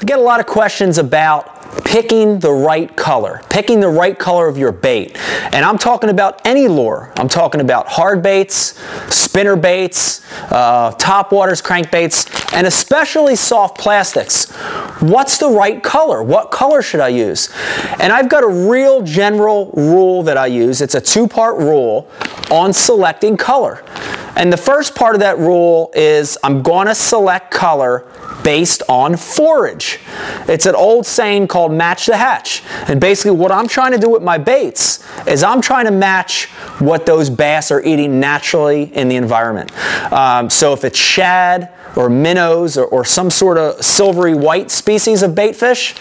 I get a lot of questions about picking the right color, picking the right color of your bait. And I'm talking about any lure. I'm talking about hard baits, spinner baits, uh, top waters, crankbaits, and especially soft plastics. What's the right color? What color should I use? And I've got a real general rule that I use. It's a two-part rule on selecting color. And the first part of that rule is I'm going to select color based on forage. It's an old saying called match the hatch. And basically what I'm trying to do with my baits is I'm trying to match what those bass are eating naturally in the environment. Um, so if it's shad or minnows or, or, some sort of silvery white species of bait fish,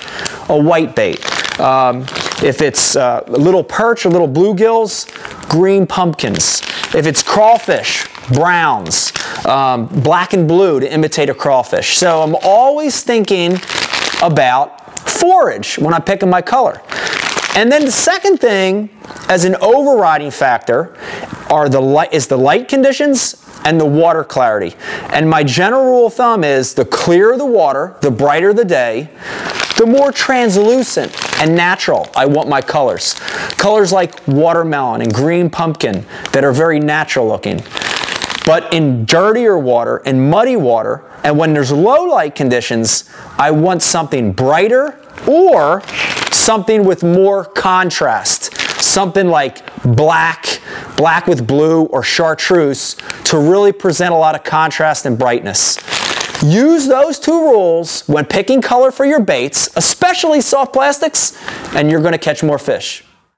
a white bait. Um, if it's uh, little perch or little bluegills, green pumpkins. If it's crawfish, browns, um, black and blue to imitate a crawfish. So I'm always thinking about forage when I'm picking my color. And then the second thing, as an overriding factor, are the light, is the light conditions and the water clarity. And my general rule of thumb is the clearer the water, the brighter the day, the more translucent and natural I want my colors. Colors like watermelon and green pumpkin that are very natural looking. But in dirtier water and muddy water, and when there's low light conditions, I want something brighter or something with more contrast. Something like black, black with blue, or chartreuse to really present a lot of contrast and brightness. Use those two rules when picking color for your baits, especially soft plastics, and you're going to catch more fish.